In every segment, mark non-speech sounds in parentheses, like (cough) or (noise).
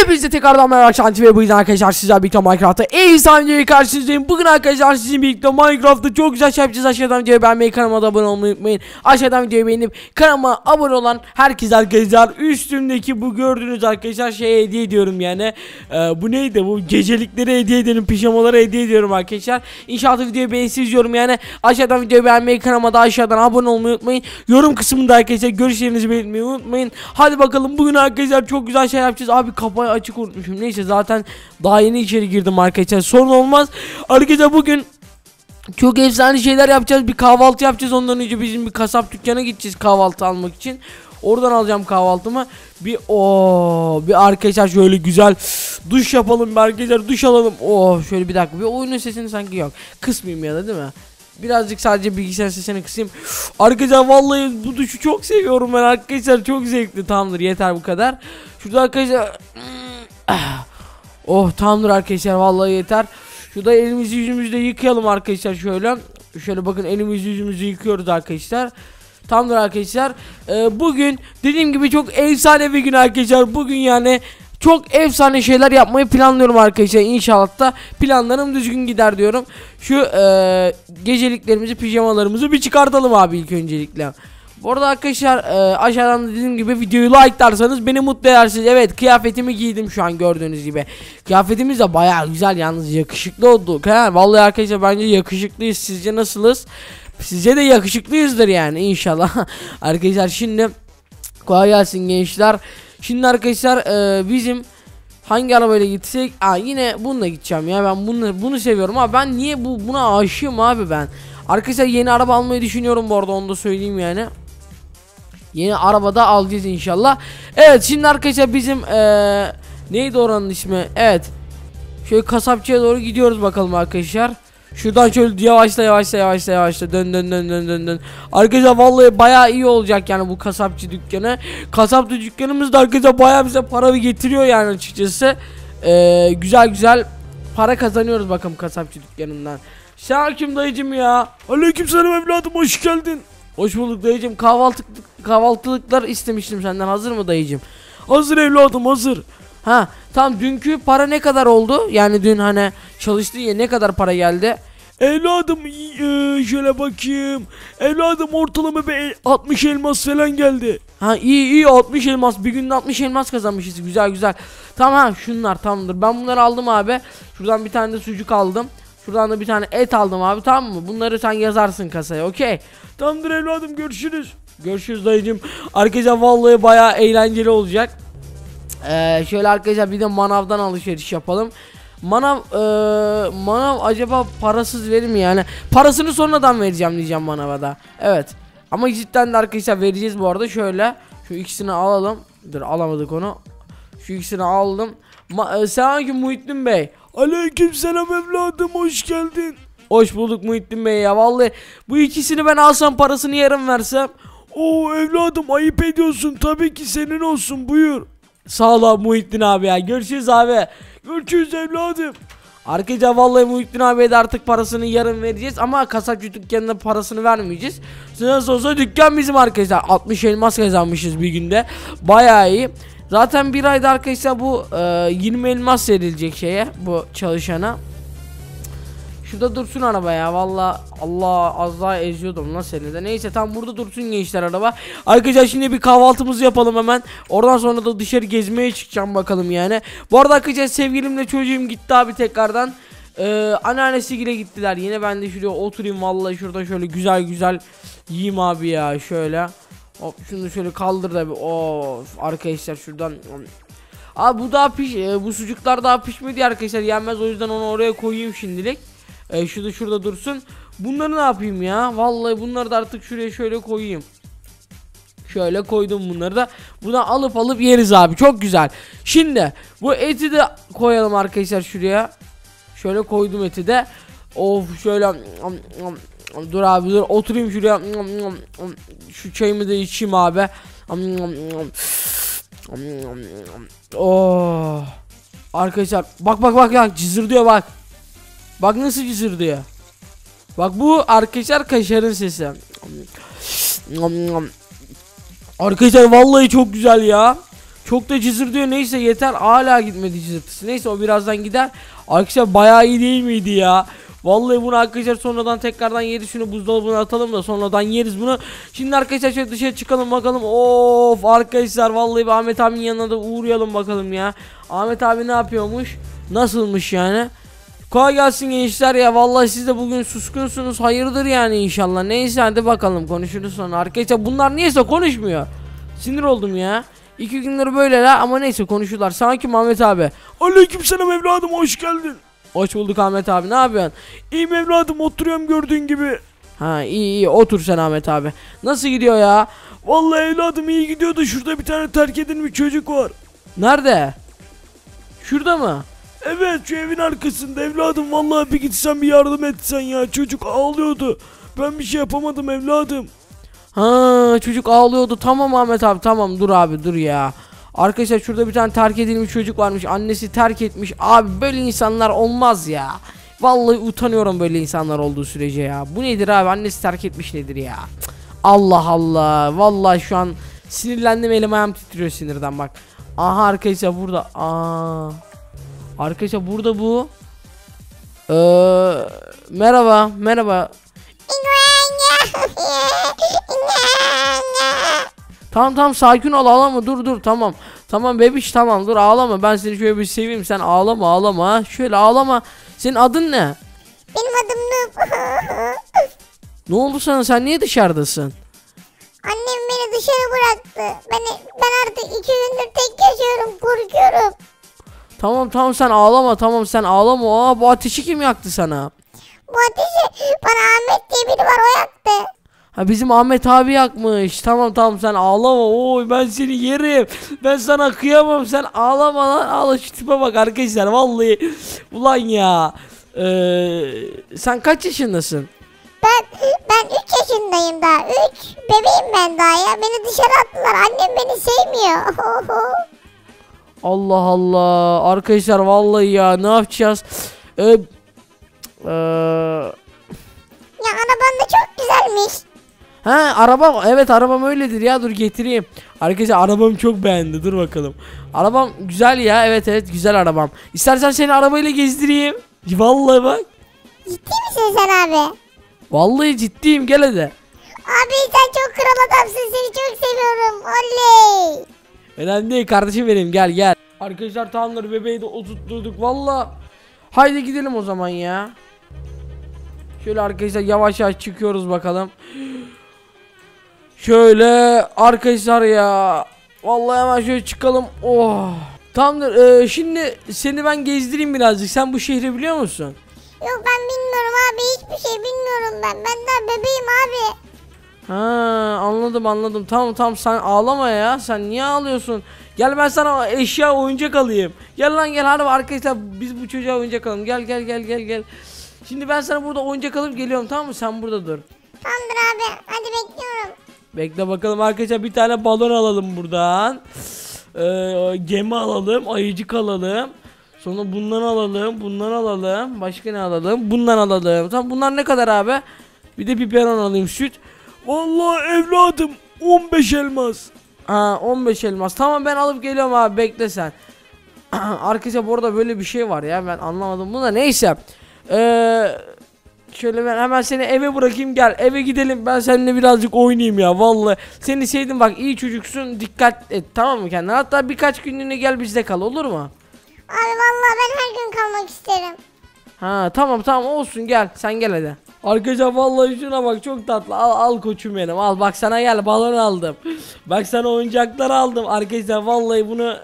Hepinize tekrardan merhaba Şanti ve bu yüzden arkadaşlar sizler birlikte Minecraft'ta efsane videoyu karşınızdayım. Bugün arkadaşlar sizin birlikte Minecraft'ta çok güzel şey yapacağız. Aşağıdan videoyu beğenmeyi, kanalıma da abone olmayı unutmayın. Aşağıdan videoyu beğenip kanalıma abone olan herkes arkadaşlar üstümdeki bu gördüğünüz arkadaşlar şey hediye ediyorum yani. Ee, bu neydi bu gecelikleri hediye edelim pijamaları hediye ediyorum arkadaşlar. İnşallah videoyu beğenisiz yorum yani. Aşağıdan videoyu beğenmeyi, kanalıma da aşağıdan abone olmayı unutmayın. Yorum kısmında arkadaşlar görüşlerinizi belirtmeyi unutmayın. Hadi bakalım bugün arkadaşlar çok güzel şey yapacağız. Abi kapıyı açık unutmuşum. Neyse zaten daha yeni içeri girdim arkadaşlar. Sorun olmaz. Arkadaşlar bugün çok efsane şeyler yapacağız. Bir kahvaltı yapacağız. Ondan önce bizim bir kasap dükkana gideceğiz kahvaltı almak için. Oradan alacağım kahvaltımı. Bir o bir arkadaşlar şöyle güzel duş yapalım bir arkadaşlar duş alalım. Oh şöyle bir dakika bir oyunun sesini sanki yok. Kısmayayım ya da değil mi? Birazcık sadece bilgisayar sesini kısayım. Arkadaşlar vallahi bu duşu çok seviyorum ben arkadaşlar çok zevkli. Tamamdır yeter bu kadar. Şurada arkadaşlar Oh tamamdır arkadaşlar vallahi yeter. Şurada elimizi yüzümüzü de yıkayalım arkadaşlar şöyle. Şöyle bakın elimizi yüzümüzü yıkıyoruz arkadaşlar. Tamamdır arkadaşlar. Ee, bugün dediğim gibi çok efsane bir gün arkadaşlar. Bugün yani çok efsane şeyler yapmayı planlıyorum arkadaşlar. İnşallah da planlarım düzgün gider diyorum. Şu e, geceliklerimizi, pijamalarımızı bir çıkartalım abi ilk öncelikle. Bu arada arkadaşlar e, aşağıdan da dediğim gibi videoyu like'larsanız beni mutlu edersiniz. Evet kıyafetimi giydim şu an gördüğünüz gibi. Kıyafetimiz de bayağı güzel yalnız yakışıklı olduk. He? Vallahi arkadaşlar bence yakışıklıyız. Sizce nasılız? Sizce de yakışıklıyızdır yani inşallah. (laughs) arkadaşlar şimdi kolay gelsin gençler. Şimdi arkadaşlar e, bizim hangi arabayla gitsek? Aa yine bununla gideceğim ya. Ben bunu bunu seviyorum ama ben niye bu buna aşığım abi ben? Arkadaşlar yeni araba almayı düşünüyorum bu arada onu da söyleyeyim yani. Yeni arabada alacağız inşallah. Evet şimdi arkadaşlar bizim ee, neydi oranın ismi? Evet. Şöyle kasapçıya doğru gidiyoruz bakalım arkadaşlar. Şuradan şöyle yavaşla yavaşla yavaşla yavaşla dön dön dön dön dön dön. Arkadaşlar vallahi bayağı iyi olacak yani bu kasapçı dükkanı. Kasapçı dükkanımız da arkadaşlar bayağı bize para getiriyor yani açıkçası. Ee, güzel güzel para kazanıyoruz bakalım kasapçı dükkanından. Kim dayıcım ya? Aleykümselam evladım hoş geldin. Hoş bulduk dayıcım. Kahvaltı kahvaltılıklar istemiştim senden. Hazır mı dayıcım? Hazır evladım hazır. Ha tamam dünkü para ne kadar oldu? Yani dün hani çalıştığın ya ne kadar para geldi? Evladım e, şöyle bakayım. Evladım ortalama bir 60 elmas falan geldi. Ha iyi iyi 60 elmas. Bir günde 60 elmas kazanmışız. Güzel güzel. Tamam ha şunlar tamamdır. Ben bunları aldım abi. Şuradan bir tane de sucuk aldım. Şuradan da bir tane et aldım abi tamam mı? Bunları sen yazarsın kasaya okey. Tamamdır evladım görüşürüz. Görüşürüz dayıcım. Arkadaşlar vallahi bayağı eğlenceli olacak. Ee, şöyle arkadaşlar bir de manavdan alışveriş yapalım. Manav ee, manav acaba parasız verir mi yani? Parasını sonradan vereceğim diyeceğim manava da. Evet. Ama cidden de arkadaşlar vereceğiz bu arada. Şöyle şu ikisini alalım. Dur alamadık onu. Şu ikisini aldım. Ma e, Selamünaleyküm Muhittin Bey. Aleyküm selam evladım hoş geldin. Hoş bulduk Muhittin Bey ya vallahi bu ikisini ben alsam parasını yarım versem. Oo evladım ayıp ediyorsun tabii ki senin olsun buyur. Sağ ol abi Muhittin abi ya görüşürüz abi. Görüşürüz evladım. Arkadaşlar vallahi Muhittin abiye de artık parasını yarın vereceğiz ama kasapçı dükkanına parasını vermeyeceğiz. Nasıl olsa dükkan bizim arkadaşlar 60 elmas kazanmışız bir günde bayağı iyi. Zaten bir ayda arkadaşlar bu e, 20 elmas verilecek şeye bu çalışana. Şurada dursun araba ya valla Allah az daha eziyordum lan seni de. Neyse tam burada dursun gençler araba. Arkadaşlar şimdi bir kahvaltımızı yapalım hemen. Oradan sonra da dışarı gezmeye çıkacağım bakalım yani. Bu arada arkadaşlar sevgilimle çocuğum gitti abi tekrardan. Ee, Anneannesiyle gittiler. Yine ben de şuraya oturayım vallahi şurada şöyle güzel güzel Yiyeyim abi ya şöyle Hop şunu şöyle kaldır da bir of arkadaşlar şuradan Abi bu daha piş e, bu sucuklar daha pişmedi arkadaşlar yenmez o yüzden onu oraya koyayım şimdilik e, şu da şurada dursun. Bunları ne yapayım ya? Vallahi bunları da artık şuraya şöyle koyayım. Şöyle koydum bunları da. Buradan alıp alıp yeriz abi. Çok güzel. Şimdi bu eti de koyalım arkadaşlar şuraya. Şöyle koydum eti de. Of şöyle Dur abi dur oturayım şuraya. Şu çayımı da içeyim abi. Oh. Arkadaşlar bak bak bak ya cızır diyor bak. Bak nasıl cızırdıyor. Bak bu arkadaşlar kaşarın sesi. Arkadaşlar vallahi çok güzel ya. Çok da cızır diyor neyse yeter hala gitmedi cızırtısı. Neyse o birazdan gider. Arkadaşlar bayağı iyi değil miydi ya? Vallahi bunu arkadaşlar sonradan tekrardan yedi şunu buzdolabına atalım da sonradan yeriz bunu. Şimdi arkadaşlar şöyle dışarı çıkalım bakalım. Of arkadaşlar vallahi bir Ahmet abinin yanına da uğrayalım bakalım ya. Ahmet abi ne yapıyormuş? Nasılmış yani? Kolay gelsin gençler ya vallahi siz de bugün suskunsunuz hayırdır yani inşallah neyse hadi bakalım konuşuruz sonra arkadaşlar bunlar niyeyse konuşmuyor Sinir oldum ya İki gündür böyle la. Ama neyse konuşuyorlar sanki Ahmet abi? Aleykümselam evladım hoş geldin. Hoş bulduk Ahmet abi ne yapıyorsun? İyiyim evladım oturuyorum gördüğün gibi. Ha iyi iyi. Otur sen Ahmet abi. Nasıl gidiyor ya? Vallahi evladım iyi gidiyor da şurada bir tane terk edilmiş çocuk var. Nerede? Şurada mı? Evet şu evin arkasında evladım. Vallahi bir gitsen bir yardım etsen ya. Çocuk ağlıyordu. Ben bir şey yapamadım evladım. Ha çocuk ağlıyordu. Tamam Ahmet abi tamam. Dur abi dur ya. Arkadaşlar şurada bir tane terk edilmiş çocuk varmış. Annesi terk etmiş. Abi böyle insanlar olmaz ya. Vallahi utanıyorum böyle insanlar olduğu sürece ya. Bu nedir abi? Annesi terk etmiş nedir ya? Allah Allah. Vallahi şu an sinirlendim elim ayağım titriyor sinirden bak. Aha arkadaşlar burada. Aa. Arkadaşlar burada bu. Ee, Merhaba merhaba Tamam tamam sakin ol ağlama dur dur tamam. Tamam bebiş tamam dur ağlama ben seni şöyle bir seveyim sen ağlama ağlama şöyle ağlama. Senin adın ne? Benim adım Noob. Ne oldu sana sen niye dışarıdasın? Annem beni dışarı bıraktı. Ben, ben artık iki gündür tek yaşıyorum. Korkuyorum. Tamam tamam sen ağlama tamam sen ağlama. Aa bu ateşi kim yaktı sana? Bu ateşi bana Ahmet diye biri var o yaktı. Ha bizim Ahmet abi yakmış. Tamam tamam sen ağlama. Oy ben seni yerim. Ben sana kıyamam. Sen ağlama lan. Ağla şu tipe bak arkadaşlar. Vallahi. Ulan ya. Ee, sen kaç yaşındasın? Ben ben 3 yaşındayım daha. 3. Bebeğim ben daha ya. Beni dışarı attılar. Annem beni sevmiyor. (laughs) Allah Allah. Arkadaşlar vallahi ya ne yapacağız? Ee, ee, güzelmiş. ha arabam evet arabam öyledir ya dur getireyim. Arkadaşlar arabam çok beğendi dur bakalım. Arabam güzel ya evet evet güzel arabam. İstersen seni arabayla gezdireyim. Vallahi bak. Ciddi misin sen abi? Vallahi ciddiyim gel hadi. Abi sen çok kral adamsın. Seni çok seviyorum. Oley. Önemli değil kardeşim benim gel gel. Arkadaşlar tamamdır bebeği de oturtturduk valla. Haydi gidelim o zaman ya. Şöyle arkadaşlar yavaş yavaş çıkıyoruz bakalım. Şöyle arkadaşlar ya. Vallahi hemen şöyle çıkalım. Oh. Tamamdır. ee, şimdi seni ben gezdireyim birazcık. Sen bu şehri biliyor musun? Yok ben bilmiyorum abi. Hiçbir şey bilmiyorum ben. Ben daha bebeğim abi. Ha anladım anladım. Tamam tamam sen ağlama ya. Sen niye ağlıyorsun? Gel ben sana eşya oyuncak alayım. Gel lan gel hadi arkadaşlar biz bu çocuğa oyuncak alalım. Gel gel gel gel gel. Şimdi ben sana burada oyuncak alıp geliyorum tamam mı? Sen burada dur. Tamamdır abi. Hadi bekliyorum. Bekle bakalım arkadaşlar bir tane balon alalım buradan. Ee, gemi alalım, ayıcık alalım. Sonra bundan alalım, bundan alalım. Başka ne alalım? Bundan alalım. Tamam bunlar ne kadar abi? Bir de biberon alayım süt. Vallahi evladım 15 elmas. Ha 15 elmas. Tamam ben alıp geliyorum abi bekle sen. (clears throat) Arkadaşlar bu arada böyle bir şey var ya ben anlamadım bunu da neyse. Ee, şöyle ben hemen seni eve bırakayım gel. Eve gidelim. Ben seninle birazcık oynayayım ya vallahi. Seni sevdim. Bak iyi çocuksun. Dikkat et tamam mı kendine? Hatta birkaç günlüğüne gel bizde kal. Olur mu? Abi vallahi ben her gün kalmak isterim. Ha tamam tamam. Olsun gel. Sen gel hadi. Arkadaşlar vallahi şuna bak. Çok tatlı. Al al koçum benim. Al bak sana gel. Balon aldım. Bak sana oyuncaklar aldım. Arkadaşlar vallahi bunu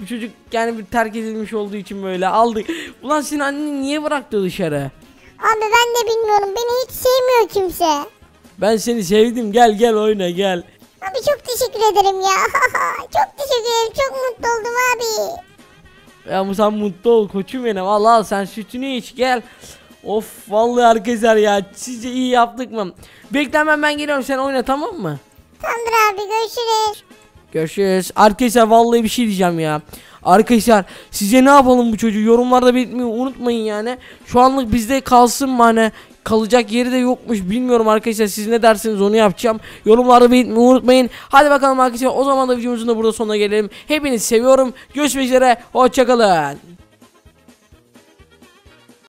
bu çocuk yani bir terk edilmiş olduğu için böyle aldık. Ulan senin annen niye bıraktı dışarı? Abi ben de bilmiyorum. Beni hiç sevmiyor kimse. Ben seni sevdim gel gel oyna gel. Abi çok teşekkür ederim ya. (laughs) çok teşekkür ederim. Çok mutlu oldum abi. Ya sen mutlu ol koçum benim al al sen sütünü iç gel. Of vallahi arkadaşlar ya sizce iyi yaptık mı? Bekle hemen ben geliyorum sen oyna tamam mı? Tamamdır abi görüşürüz. Görüşürüz. Arkadaşlar vallahi bir şey diyeceğim ya. Arkadaşlar size ne yapalım bu çocuğu yorumlarda belirtmeyi unutmayın yani. Şu anlık bizde kalsın mı hani kalacak yeri de yokmuş bilmiyorum arkadaşlar siz ne dersiniz onu yapacağım. Yorumlarda belirtmeyi unutmayın. Hadi bakalım arkadaşlar o zaman da videomuzun da burada sonuna gelelim. Hepinizi seviyorum. Görüşmek üzere. Hoşçakalın.